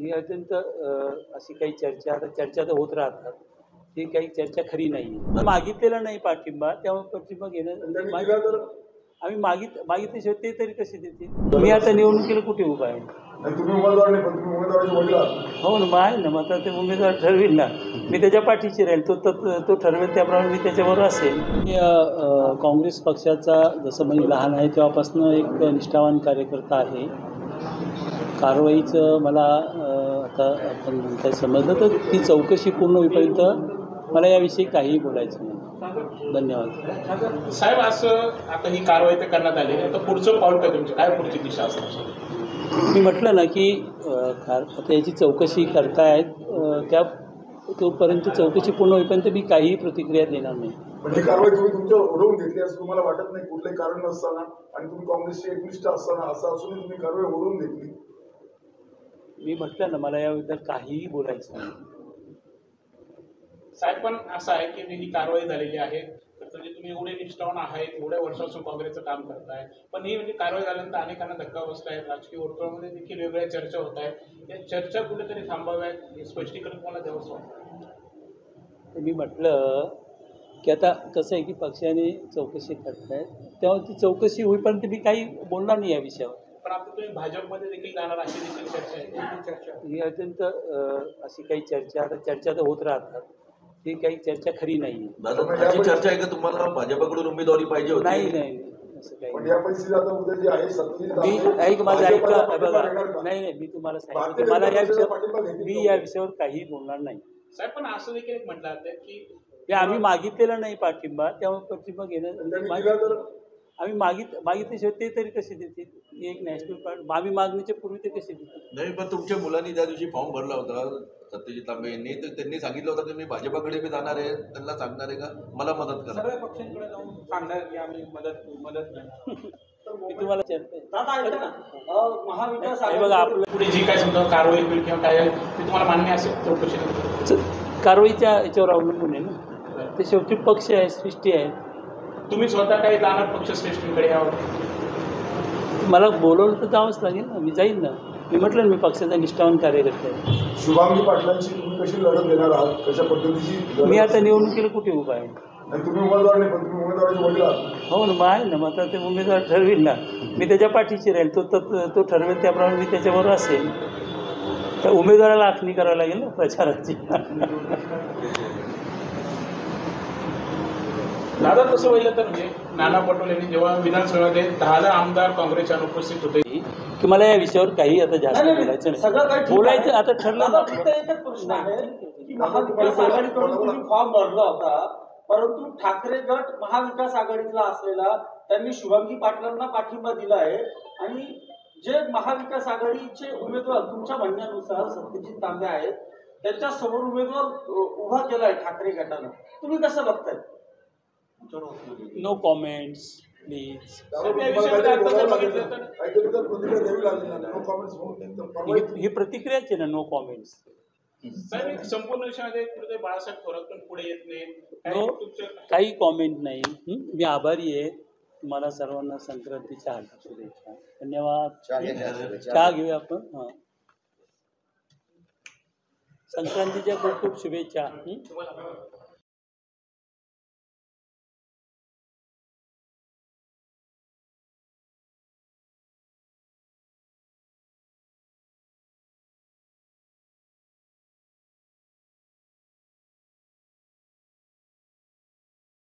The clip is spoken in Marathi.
ही अत्यंत अ, अशी काही चर्चा आता चर्चा तर होत राहतात. ही काही चर्चा खरी नाही आहे मागितलेला नाही पाठिंबा त्यामुळे पाठिंबा घेणं मा- आम्ही मागित मागितल्याशिवाय ते तरी कसे देतील? मी आता निवडणुकीला कुठे उभा आहे? नाही तुम्ही उमेदवार नाही पण तुम्ही उमेदवाराचे वडील आहात. हो ना मग आहे ना मग आता ते उमेदवार ठरवेल ना. मी त्याच्या पाठीशी राहील तो तो तो ठरवेल त्याप्रमाणे मी त्याच्याबरोबर असेल. मी काँग्रेस पक्षाचा जसं मी लहान आहे तेव्हापासून एक निष्ठावान कार्यकर्ता आहे. कारवाईचं मला आता आपण म्हणताय समजलं तर ती चौकशी पूर्ण होईपर्यंत मला याविषयी काहीही बोलायचं नाही. धन्यवाद. साहेब असं आता ही कारवाई तर करण्यात आली आता पुढचं पाऊल काय तुमची? काय पुढची दिशा असणार? मी म्हटलं ना की कार आता याची चौकशी करतायत त्या तोपर्यंत चौकशी पूर्ण होईपर्यंत मी काहीही प्रतिक्रिया देणार नाही. पण ही कारवाई तुम्ही तुमच्या ओढवून घेतली असं तुम्हाला वाटत नाही? कुठलंही कारण नसताना आणि तुम्ही काँग्रेसचे एकनिष्ठ असताना असं असूनही तुम्ही कारवाई ओढवून घेतली. मी म्हटलं ना मला याबद्दल काहीही बोलायचं नाही. साहेब पण असं आहे की ही कारवाई झालेली आहे. तर म्हणजे तुम्ही एवढे निष्ठावान आहेत एवढ्या वर्षापासून काँग्रेसचं काम करताय. पण ही म्हणजे कारवाई झाल्यानंतर अनेकांना धक्का बसत आहेत राजकीय वर्तुळामध्ये देखील वेगळ्या चर्चा होत आहेत. या चर्चा कुठेतरी थांबाव्यात हे स्पष्टीकरण तुम्हाला द्यावंच वाटतं? मी म्हटलं की आता कसं आहे की पक्षाने चौकशी करतायत. तेव्हा ती चौकशी होईपर्यंत मी काही बोलणार नाही या विषयावर. पण आता तुम्ही भाजपमध्ये देखील जाणार अशी देखील चर्चा आहे. ती चर्चा. ही अत्यंत अ, अशी काही चर्चा आता चर्चा तर होत राहतात. ही काही चर्चा खरी नाही आहे दादा अशी चर्चा आहे का तुम्हाला? भाजपकडून उमेदवारी पाहिजे होती. नाही नाही नाही, असं काही पण नाही. या परिस्थितीत आता उद्या जी आहे सत्तेची मी ऐक माझं भाजपला ऐका पाठिंबा बघा. देणार? नाही नाही मी तुम्हाला भारतीय सांगितलं मला या जनता पक्षाचा पाठिंबा विषयावर घेतील मी? या विषयावर काही बोलणार नाही. साहेब पण असं देखील एक म्हटलं जातं की ते आम्ही मागितलेला नाही पाठिंबा त्यामुळे पाठिंबा घेणं त्यांनी मा- दिला तर आम्ही मागित मागितल्याशिवाय ते तरी कसे देतील? एक नॅशनल पार्टी आम्ही मागणीच्या पूर्वी ते कसे देतील? नाही पण तुमच्या मुलांनी त्या दिवशी फॉर्म भरला होता. सत्यजित तांबे यांनी. तर त्यांनी सांगितलं होतं की मी भाजपाकडे बी जाणार आहे. त्यांना सांगणार आहे का? मला मदत करा. सगळ्या पक्षांकडे जाऊन सांगणार की आम्ही मदत मदत. मी तुम्हाला विचारते दादा ऐका ना. अं, महाविकास हे बघा आघाडीवर- आपलं पुढे जी काय समजा कारवाई होईल किंवा काय आहे, ते तुम्हाला मान्य असेल चौकशी कारवाईच्या याच्यावर अवलंबून आहे ना? ते शेवटी पक्ष आहे सृष्टी आहे. तुम्ही स्वतः काही जाणार पक्ष श्रेष्ठीकडे यावर मला बोलवलं तर जावंच लागेल ना मी जाईन ना. मी म्हटलं ना मी पक्षाचा निष्ठावान कार्यकर्ता आहे. शुभांगी पाटलांची तुम्ही कशी लढत देणार आहात? कशा पद्धतीची? मी आता निवडणुकीला कुठे उभा आहे? नाही तुम्ही उमेदवार नाही पण तुम्ही उमेदवाराचे वडील आहात. हो ना मग आहे ना मग आता ते उमेदवार ठरवेल ना. मी त्याच्या पाठीशी राहील तो तो तो ठरवेल त्याप्रमाणे मी त्याच्याबरोबर असेल. तर उमेदवाराला आखणी करावी लागेल ना प्रचाराची. दादा तसं पाहिलं तर म्हणजे नाना पटोले यांनी जेव्हा विधानसभेमध्ये दहा हजार आमदार काँग्रेसच्या अनुपस्थित होते. की मला या विषयावर काही आता जास्त नाही, नाही, बोलायचं सगळं काही नाही ठीक बोलायचं. आता ठरलं ना एकच प्रश्न आहे की महाविकास आघाडीकडून तुम्ही फॉर्म भरला होता परंतु ठाकरे गट महाविकास आघाडीतला असलेला त्यांनी शुभांगी पाटलांना पाठिंबा दिला आहे. आणि जे महाविकास आघाडीचे उमेदवार तुमच्या म्हणण्यानुसार सत्यजित तांबे आहेत त्यांच्यासमोर उमेदवार अ, उभा केलाय ठाकरे गटानं. तुम्ही कसं बघताय? नो कॉमेंट्स प्लीज ही प्रतिक्रियाच आहे ना नो कॉमेंट्स एक संपूर्ण विषयामध्ये बाळासाहेब थोरात पण पुढे येत नाही. काही नो तुमच्या काही कॉमेंट नाही? मी आभारी आहे. तुम्हाला सर्वांना संक्रांतीच्या हार्दिक शुभेच्छा. धन्यवाद. चहा घेऊया आपण. हां. संक्रांतीच्या खूप खूप शुभेच्छा? तुम्हाला